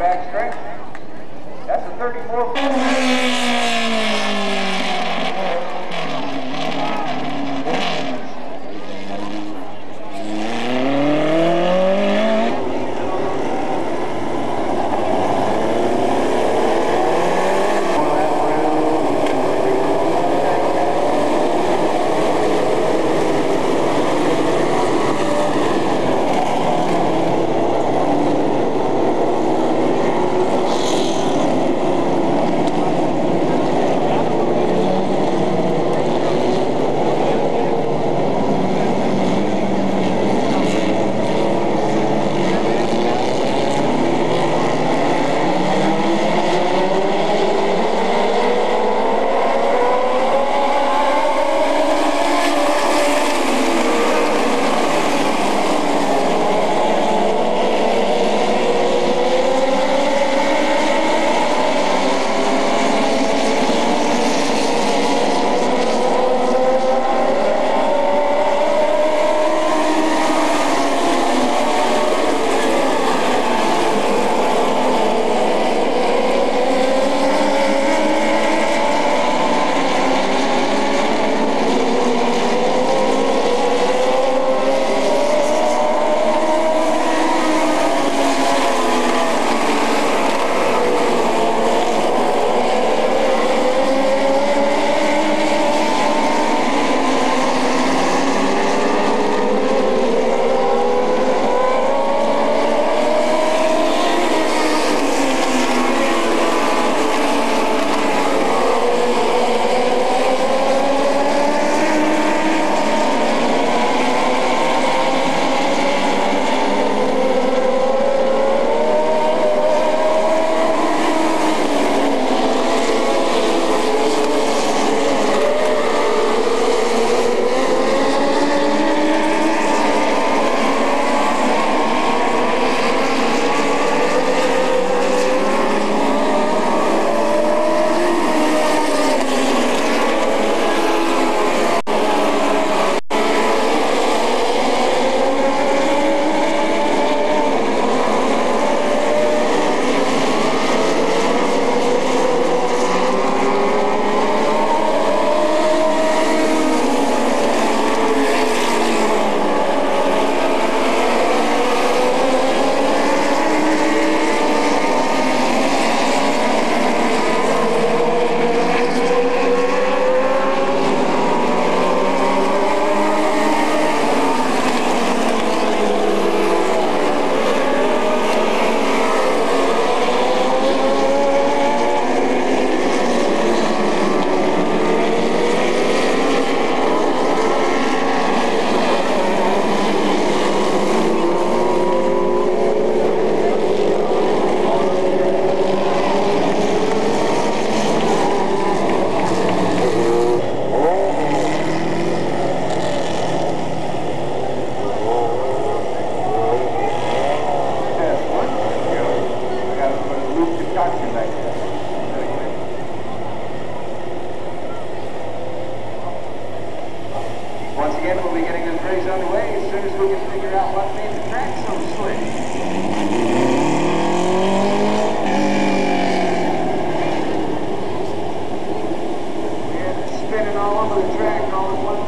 backstretch. That's a 34 Ford.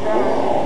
Thank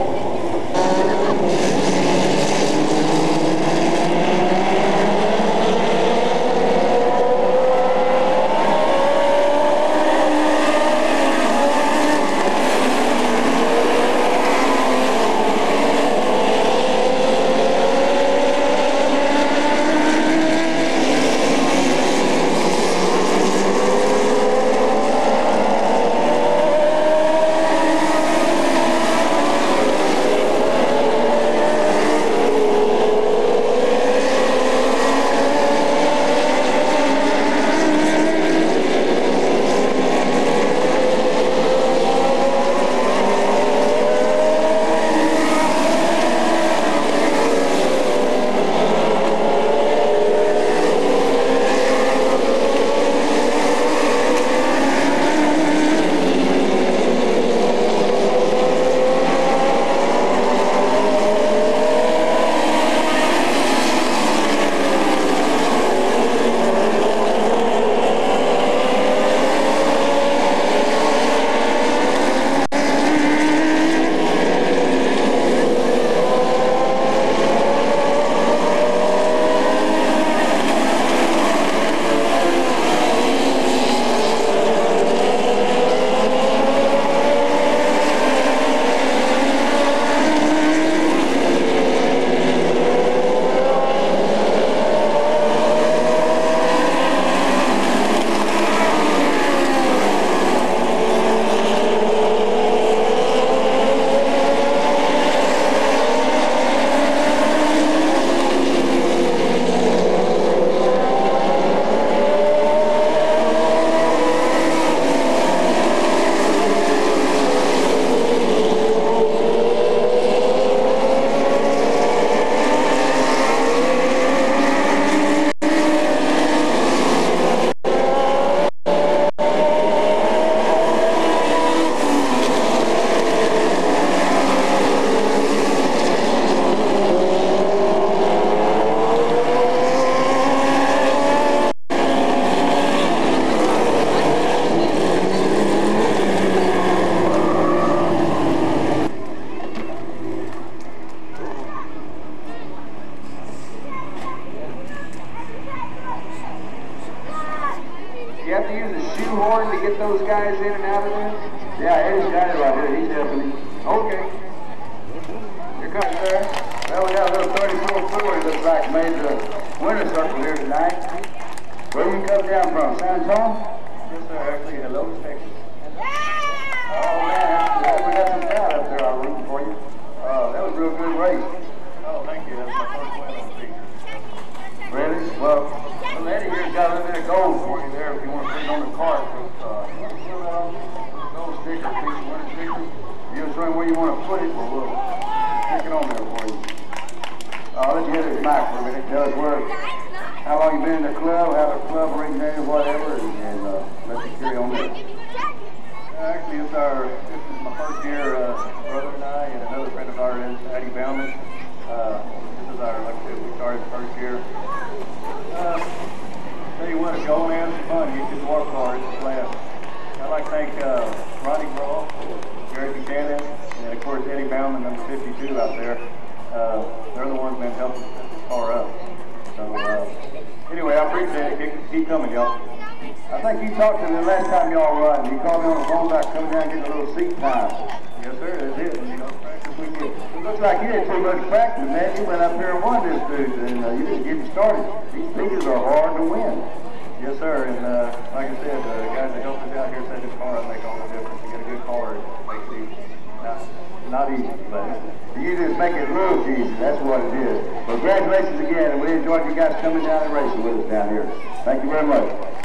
get those guys in and out of there? Yeah, Eddie's got it right here. He's helping me. Okay. Here comes there. Well, we got a little 34 Ford, looks like, made the winter circle here tonight. Where you come down from? San Antonio? Yes, sir. Actually, Helotes, Texas. Oh, man. Yeah, we got some crowd up there. I'm rooting for you. Uh, that was a real good race. Oh, thank you. That's my first win on the. Really? Well, well, Eddie here's got a little bit of gold for you there if you want to put it on the card. You just where you want to put it, we'll stick it on there for you. For a minute. Tell how long you been in the club, club whatever, and, and let you carry on there. Actually, it's our, this is my first year, brother and I, and another friend of ours, Eddie this is our, like we started the first year. Tell you what, it's going in, it's fun, get it's a blast. I'd like to thank, uh, Ronnie Brawl, Gary Buchanan, and of course Eddie Bauman, number 52 out there. Uh, they're the ones been helping set this car up. So, uh, anyway, I appreciate it. Keep, coming, y'all. I think you talked to me the last time y'all run. You called me on the phone about coming down and getting a little seat time. Yes, sir, that's it. You know, practice we get. It looks like you didn't too much practice, man. You went up here and won this dude, and uh, you didn't get started. These features are hard to win. Yes, sir. And uh, like I said, the uh, guys that helped us out here set this car up make all the difference. You get a good car, it makes it easy. Not, not easy, but the easy is it roads easy. That's what it is. Well, congratulations again, and we enjoyed you guys coming down and racing with us down here. Thank you very much.